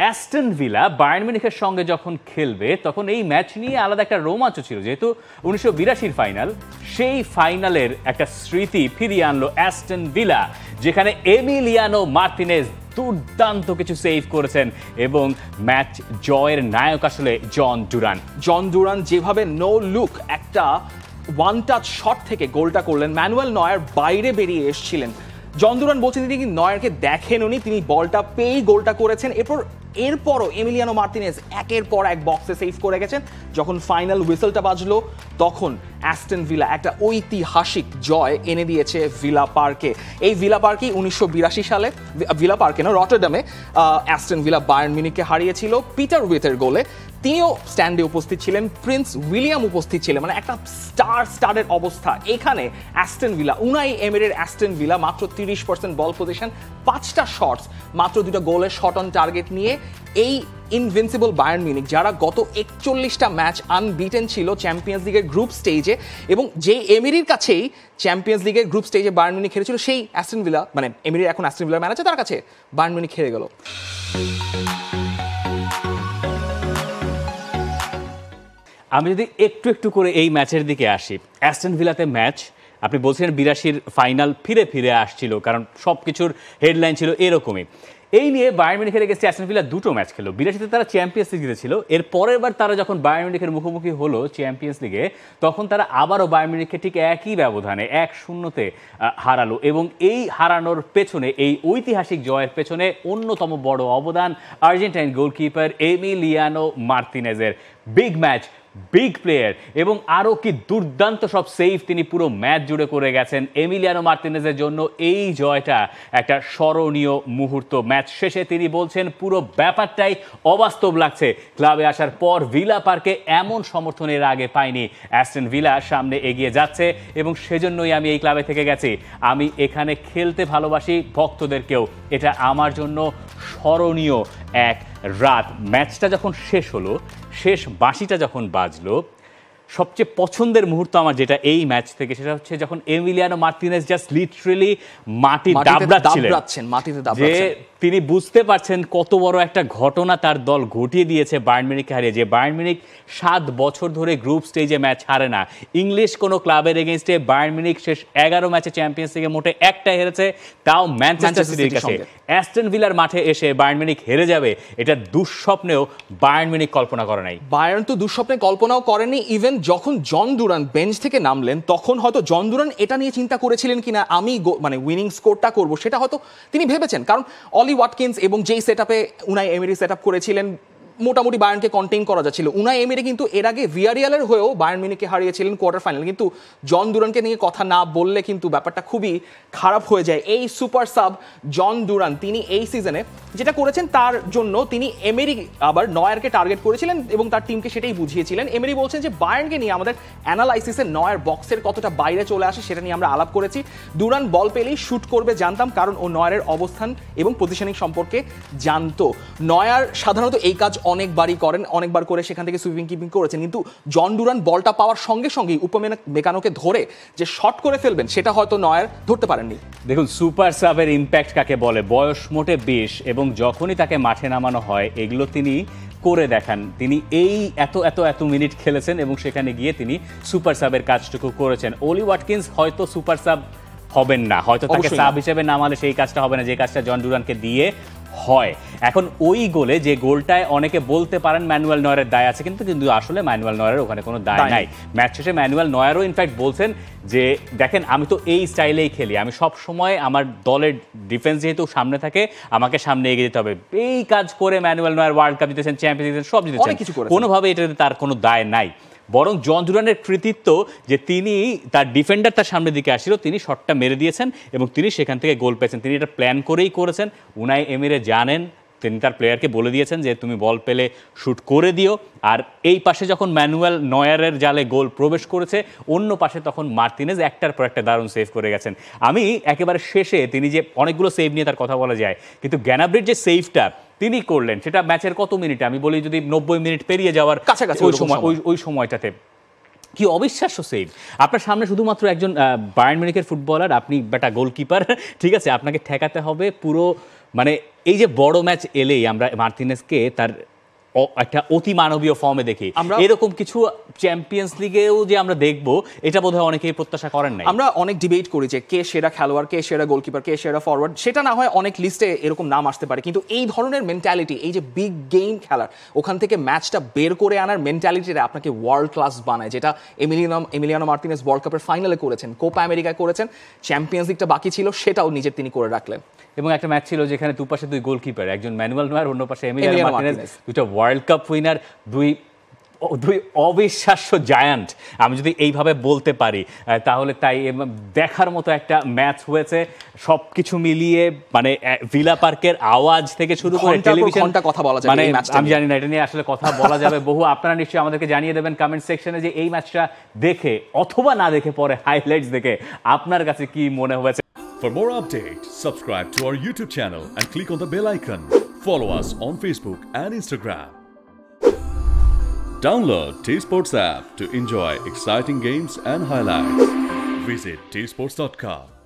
Aston Villa Bayern সঙ্গে যখন খেলবে, তখন এই ম্যাচ নিয়ে আলাদা একটা রোমাঞ্চ ছিল। যেহেতু উনিশশো বিরাশির ফাইনাল, সেই ফাইনালের একটা স্মৃতি ফিরিয়ে আনলো অ্যাস্টন ভিলা, যেখানে এমিলিয়ানো মার্টিনেজ দুর্দান্ত কিছু সেভ করেছেন এবং ম্যাচ জয়ের নায়ক আসলে জন ডুরান। জন ডুরান যেভাবে নো লুক একটা ওয়ান টাচ শট থেকে গোলটা করলেন। ম্যানুয়াল নয়ার বাইরে বেরিয়ে এসেছিলেন। জন ডুরান বলছেন, তিনি নয়ারকে দেখেন উনি? তিনি বলটা পেয়েই গোলটা করেছেন। এরপর এরপরও এমিলিয়ানো মার্তিনেস একের পর এক বক্সে সেভ করে গেছেন। যখন ফাইনাল হুইসেলটা বাজলো, তখন অ্যাস্টন ভিলা একটা ঐতিহাসিক জয় এনে দিয়েছে ভিলা পার্কে এই ভিলা পার্কেই উনিশশো বিরাশি সালে ভিলা পার্কে না রটারডামে অ্যাস্টন ভিলা বায়ার্ন মিনিকে হারিয়েছিল। পিটার উইথের গোলে তিনিও স্ট্যান্ডে উপস্থিত ছিলেন, প্রিন্স উইলিয়াম উপস্থিত ছিলেন মানে একটা স্টার স্টারের অবস্থা। এখানে অ্যাস্টন ভিলা, উনাই এমিরের অ্যাস্টন ভিলা, মাত্র তিরিশ পার্সেন্ট বল পজিশন পাঁচটা শটস মাত্র দুটো গোলের শট অন টার্গেট নিয়ে এই ইনভিনসিবল বায়ার্ন মিউনিক যারা গত একচল্লিশটা ম্যাচ আনবিটেন ছিল চ্যাম্পিয়ন্স লিগের গ্রুপ স্টেজে এবং যে এমিরির কাছেই চ্যাম্পিয়ন্স লিগের গ্রুপ স্টেজে বায়ার্ন মিউনিক খেলেছিল সেই অ্যাস্টন ভিলা মানে এমিরির এখন অ্যাস্টন ভিলার আছে তার কাছে বায়ার্ন মিউনিক হেরে গেল। আমি যদি একটু একটু করে এই ম্যাচের দিকে আসি অ্যাস্টন ভিলাতে ম্যাচ আপনি বলছিলেন বিরাশির ফাইনাল ফিরে ফিরে আসছিল, কারণ সব কিছুর হেডলাইন ছিল এরকমই। এই নিয়ে বায়ার গেছে অ্যাস্টন ভিলা দুটো ম্যাচ খেলো বিরাশিতে তারা চ্যাম্পিয়ন্স লিগ জিতেছিল এর পরের বার তারা যখন বায়ার মুখোমুখি হলো চ্যাম্পিয়ন্স লিগে তখন তারা আবারও বায়ার ঠিক একই ব্যবধানে, এক শূন্যতে হারালো। এবং এই হারানোর পেছনে, এই ঐতিহাসিক জয়ের পেছনে অন্যতম বড় অবদান আর্জেন্টাইন গোলকিপার এমিলিয়ানো মার্তিনেজের বিগ ম্যাচ বিগ প্লেয়ার এবং আরও কি দুর্দান্ত সব সেভ তিনি পুরো ম্যাচ জুড়ে করে গেছেন এমিলিয়ানো মার্টিনেজের জন্য এই জয়টা একটা স্মরণীয় মুহূর্ত। ম্যাচ শেষে তিনি বলছেন, পুরো ব্যাপারটাই অবাস্তব লাগছে। ক্লাবে আসার পর ভিলা পার্কে এমন সমর্থনের আগে পাইনি। অ্যাস্টন ভিলা সামনে এগিয়ে যাচ্ছে এবং সেজন্যই আমি এই ক্লাবে থেকে গেছি। আমি এখানে খেলতে ভালোবাসি ভক্তদেরকেও। এটা আমার জন্য স্মরণীয় এক রাত। ম্যাচটা যখন শেষ হলো শেষ বাঁশিটা যখন বাজলো সবচেয়ে পছন্দের মুহূর্ত আমার যেটা এই ম্যাচ থেকে সেটা হচ্ছে যখন এমিলিয়ানো মার্তিনেস জাস্ট লিটারেলি মাটি মাটিতে দাবড়াচ্ছিলেন দাবড়াচ্ছেন, মাটিতে যে দাবড়াচ্ছেন। তিনি বুঝতে পারছেন কত বড় একটা ঘটনা তার দল ঘটিয়ে দিয়েছে বায়ার্ন মিউনিককে হারিয়ে। যে বায়ার্ন মিউনিক সাত বছর ধরে গ্রুপ স্টেজে ম্যাচ হারে না। ইংলিশ কোনো ক্লাবের এগেনস্টে বায়ার্ন মিউনিক শেষ এগারো ম্যাচে চ্যাম্পিয়ন্স লিগে মোটে একটা হেরেছে তাও ম্যানচেস্টার সিটির কাছে। অ্যাস্টন ভিলার মাঠে এসে বায়ার্ন মিউনিক হেরে যাবে এটা দুঃস্বপ্নেও বায়ার্ন মিউনিক কল্পনা করে নাই। বায়ার্ন তো দুঃস্বপ্নে কল্পনাও করেনি। ইভেন যখন জন দুরান বেঞ্চ থেকে নামলেন তখন হয়তো জন দুরান এটা নিয়ে চিন্তা করেছিলেন কিনা আমি মানে উইনিং স্কোরটা করব সেটা হয়তো তিনি ভেবেছেন। কারণ অলি ওয়াটকিন্স এবং যেই সেট আপে উনাই এমিরি সেট আপ করেছিলেন মোটামুটি বায়ার্নকে কন্টেইন করা যাচ্ছিল। উনাই এমিরি কিন্তু এর আগে ভিয়ারিয়ালের হয়েও বায়ার্ন মিনিকে হারিয়েছিলেন কোয়ার্টার ফাইনাল কিন্তু জন দুরানকে নিয়ে কথা না বললে কিন্তু ব্যাপারটা খুবই খারাপ হয়ে যায়। এই সুপার সাব জন দুরান তিনি এই সিজনে যেটা করেছেন তার জন্য তিনি এমেরি আবার নয়ারকে টার্গেট করেছিলেন এবং তার টিমকে সেটাই বুঝিয়েছিলেন। এমেরি বলছেন যে বায়ার্নকে নিয়ে আমাদের অ্যানালাইসিসে নয়ার বক্সের কতটা বাইরে চলে আসে সেটা নিয়ে আমরা আলাপ করেছি। দুরান বল পেলেই শুট করবে জানতাম, কারণ ও নয়ারের অবস্থান এবং পজিশনিং সম্পর্কে জানতো। নয়ার সাধারণত এই কাজ অনেকবারই করেন অনেকবার করে সেখান থেকে সুইপিং কিপিং করেছেন। কিন্তু জন ডুরান বলটা পাওয়ার সঙ্গে সঙ্গেই উপমেনা মেকানোকে ধরে যে শট করে ফেলবেন সেটা হয়তো নয়ার ধরতে পারেননি। দেখুন সুপার সাবের ইম্প্যাক্ট কাকে বলে? বয়স মোটে বেশ এবং যখনই তাকে মাঠে নামানো হয় এগুলো তিনি করে দেখান। তিনি এই এত এত এত মিনিট খেলেছেন এবং সেখানে গিয়ে তিনি সুপার সাবের কাজটুকু করেছেন। ওলি ওয়াটকিন্স হয়তো সুপার সাব হবেন না। হয়তো তাকে সাব হিসেবে নামালে সেই কাজটা হবে না। যে কাজটা জন ডুরানকে দিয়ে হয়। এখন ওই গোলে যে গোলটায় অনেকে বলতে পারেন ম্যানুয়াল নয়ারের দায় আছে কিন্তু কিন্তু আসলে ম্যানুয়াল নয়ারের ওখানে কোনো দায় নাই। ম্যাচ শেষে ম্যানুয়াল নয়ারও ইনফ্যাক্ট বলছেন যে দেখেন আমি তো এই স্টাইলেই খেলি। আমি সব সময় আমার দলের ডিফেন্স যেহেতু সামনে থাকে আমাকে সামনে এগিয়ে যেতে হবে। এই কাজ করে ম্যানুয়াল নয়ার ওয়ার্ল্ড কাপ জিতেছেন চ্যাম্পিয়ন জিতেছেন সব জিতেছেন। কোনোভাবে এটাতে তার কোনো দায় নাই। বরং জন দুরানের কৃতিত্ব যে তিনি তার ডিফেন্ডার তার সামনের দিকে আসছিল, তিনি শটটা মেরে দিয়েছেন এবং তিনি সেখান থেকে গোল পেয়েছেন। তিনি এটা প্ল্যান করেই করেছেন। উনাই এমিরে জানেন, তিনি তার প্লেয়ারকে বলে দিয়েছেন যে তুমি বল পেলে শ্যুট করে দিও। আর এই পাশে যখন ম্যানুয়াল নয়ারের জালে গোল প্রবেশ করেছে, অন্য পাশে তখন মার্তিনেজ একটার পর একটা দারুণ সেভ করে গেছেন। আমি একেবারে শেষে, তিনি যে অনেকগুলো সেভ নিয়ে তার কথা বলা যায়, কিন্তু গ্যানাব্রিড যে সেভটা তিনি করলেন সেটা ম্যাচের কত মিনিটে? আমি বলি যদি নব্বই মিনিট পেরিয়ে যাওয়ার কাছাকাছি ওই সময় ওই ওই সময়টাতে। কি অবিশ্বাস্য সেভ আপনার সামনে শুধুমাত্র একজন বায়ার্ন মিউনিকের ফুটবলার আপনি বেটা গোলকিপার ঠিক আছে? আপনাকে ঠেকাতে হবে পুরো মানে এই যে বড় ম্যাচ এলেই আমরা মার্তিনেসকে তার একটা অতি মানবীয় ফর্মে দেখি। এরকম কিছু চ্যাম্পিয়ন্স লিগেও যে আমরা দেখব এটা বোধহয় অনেকেই প্রত্যাশা করেন নাই। আমরা অনেক ডিবেট করি যে কে সেরা খেলোয়াড় কে সেরা গোলকিপার কে সেরা ফরওয়ার্ড সেটা না হয় অনেক লিস্টে এরকম নাম আসতে পারে। কিন্তু এই ধরনের মেন্টালিটি এই যে বিগ গেম খেলার ওখান থেকে ম্যাচটা বের করে আনার মেন্টালিটিটা আপনাকে ওয়ার্ল্ড ক্লাস বানায় যেটা এমিলিয়ানো এমিলিয়ানো মার্টিনেস ওয়ার্ল্ড কাপের ফাইনালে করেছেন কোপা আমেরিকায় করেছেন চ্যাম্পিয়ন্স লিগটা বাকি ছিল সেটাও নিজের তিনি করে রাখলেন। এবং একটা ম্যাচ ছিল যেখানে দুপাশে দুই গোলকিপার একজন ম্যানুয়াল নয়ার অন্য পাশে এমিলিয়ানো মার্টিনেজ। দুটো ওয়ার্ল্ড কাপ উইনার দুই দুই অবিশ্বাস্য জায়ান্ট আমি যদি এইভাবে বলতে পারি তাহলে তাই দেখার মতো একটা ম্যাচ হয়েছে সব কিছু মিলিয়ে মানে ভিলা পার্কের আওয়াজ থেকে শুরু করে টেলিভিশন কথা বলা যাবে মানে আমি। জানি না এটা নিয়ে আসলে কথা বলা যাবে বহু আপনারা নিশ্চয়ই আমাদেরকে জানিয়ে দেবেন কমেন্ট সেকশনে যে এই ম্যাচটা দেখে অথবা না দেখে পরে হাইলাইটস দেখে আপনার কাছে কি মনে হয়েছে For more updates, subscribe to our YouTube channel and click on the bell icon. Follow us on Facebook and Instagram. Download T Sports app to enjoy exciting games and highlights. Visit tsports.com.